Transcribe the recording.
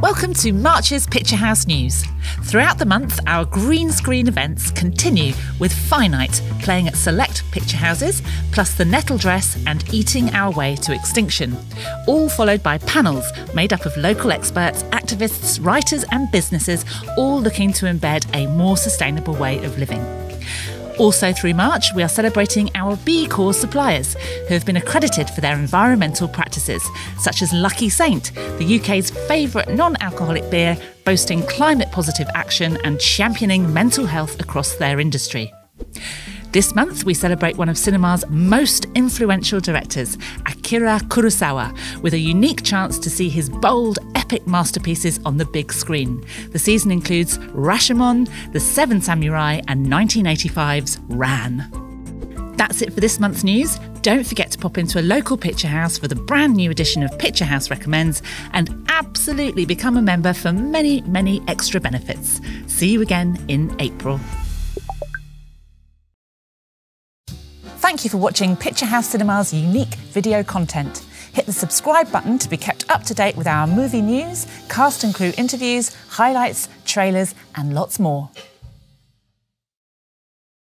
Welcome to March's Picturehouse News. Throughout the month, our green screen events continue with Finite playing at select picture houses, plus The Nettle Dress and Eating Our Way to Extinction. All followed by panels made up of local experts, activists, writers, and businesses, all looking to embed a more sustainable way of living. Also, through March, we are celebrating our B Corps suppliers who have been accredited for their environmental practices, such as Lucky Saint, the UK's favourite non alcoholic beer, boasting climate positive action and championing mental health across their industry. This month, we celebrate one of cinema's most influential directors, Akira Kurosawa, with a unique chance to see his bold, epic masterpieces on the big screen. The season includes Rashomon, The Seven Samurai, and 1985's Ran. That's it for this month's news. Don't forget to pop into a local picture house for the brand new edition of Picturehouse Recommends and absolutely become a member for many, many extra benefits. See you again in April. Thank you for watching Picturehouse Cinema's unique video content. Hit the subscribe button to be kept up to date with our movie news, cast and crew interviews, highlights, trailers, and lots more.